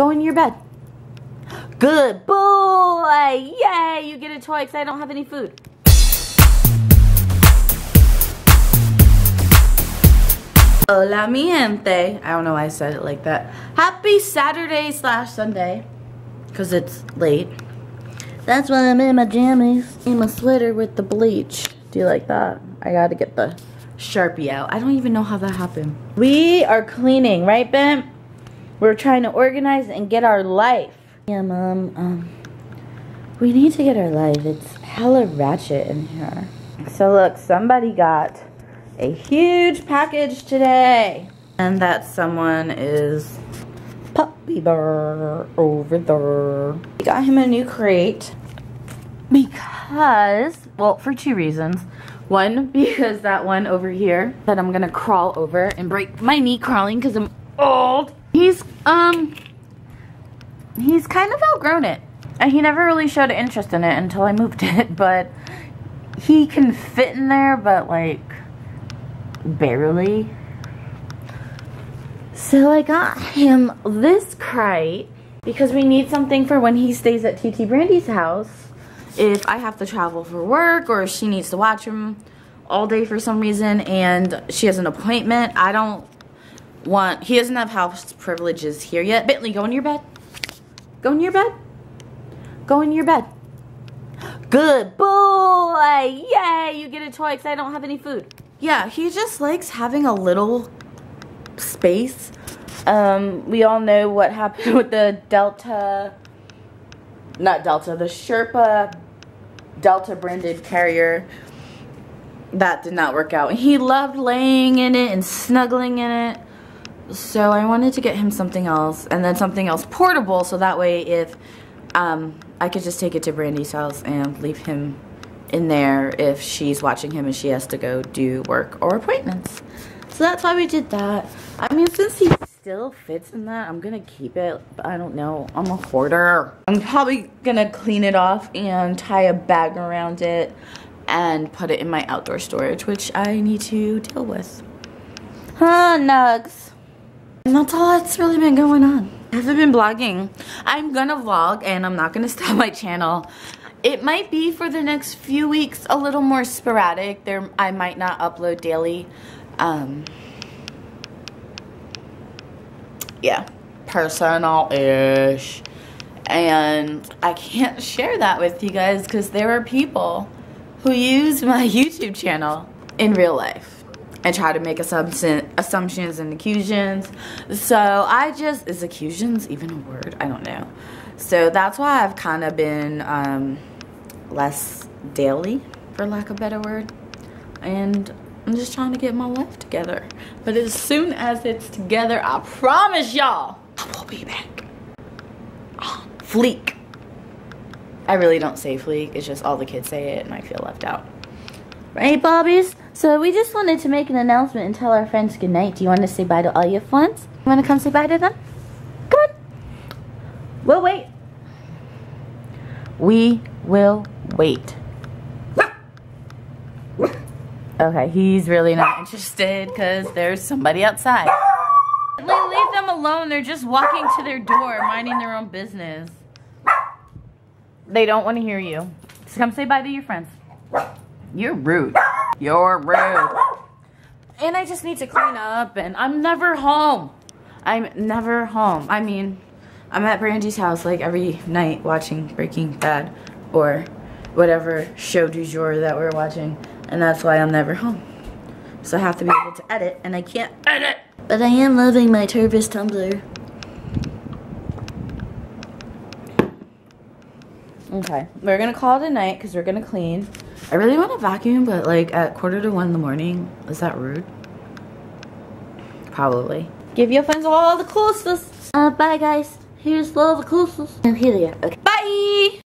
Go in your bed. Good boy! Yay! You get a toy because I don't have any food. Hola mi gente. I don't know why I said it like that. Happy Saturday slash Sunday. Because it's late. That's why I'm in my jammies. In my sweater with the bleach. Do you like that? I gotta get the Sharpie out. I don't even know how that happened. We are cleaning, right Ben? We're trying to organize and get our life. Yeah, Mom. Um, we need to get our life. It's hella ratchet in here. So look, somebody got a huge package today. And that someone is Puppy Bear over there. We got him a new crate because, well, for two reasons. One, because that one over here that I'm gonna crawl over and break my knee crawling because I'm old. He's, um, he's kind of outgrown it. And he never really showed interest in it until I moved it, but he can fit in there, but like, barely. So I got him this crate because we need something for when he stays at TT Brandi's house. If I have to travel for work or she needs to watch him all day for some reason and she has an appointment, I don't want, he doesn't have house privileges here yet. Bentley, go in your bed. Go in your bed. Go in your bed. Good boy! Yay! You get a toy because I don't have any food. Yeah, he just likes having a little space. Um, we all know what happened with the Delta, not Delta, the Sherpa Delta branded carrier. That did not work out. He loved laying in it and snuggling in it. So I wanted to get him something else and then something else portable so that way if um, I could just take it to Brandi's house and leave him in there if she's watching him and she has to go do work or appointments. So that's why we did that. I mean, since he still fits in that, I'm gonna keep it, I don't know. I'm a hoarder. I'm probably gonna clean it off and tie a bag around it and put it in my outdoor storage, which I need to deal with. Huh, Nugs. And that's all that's really been going on. I haven't been vlogging. I'm gonna vlog and I'm not gonna stop my channel. It might be for the next few weeks a little more sporadic. There, I might not upload daily. Um, yeah, personal-ish. And I can't share that with you guys because there are people who use my YouTube channel in real life and try to make assumption, assumptions and accusations. So I just, is accusations even a word? I don't know. So that's why I've kind of been um, less daily, for lack of a better word. And I'm just trying to get my life together. But as soon as it's together, I promise y'all, I will be back. Oh, fleek. I really don't say fleek. It's just all the kids say it and I feel left out. Right, Bobbies? So we just wanted to make an announcement and tell our friends good night. Do you want to say bye to all your friends? You want to come say bye to them? Come on. We'll wait. We will wait. Okay, he's really not interested because there's somebody outside. Leave them alone. They're just walking to their door, minding their own business. They don't want to hear you. Just come say bye to your friends. You're rude. You're rude. And I just need to clean up and I'm never home. I'm never home. I mean, I'm at Brandi's house like every night watching Breaking Bad or whatever show du jour that we're watching. And that's why I'm never home. So I have to be able to edit and I can't edit. But I am loving my Tervis tumbler. Okay, we're gonna call it a night because we're gonna clean. I really want to vacuum, but like at quarter to one in the morning, is that rude? Probably. Give your friends all the closest. Uh, bye guys. Here's all the closest. And here they are. Okay.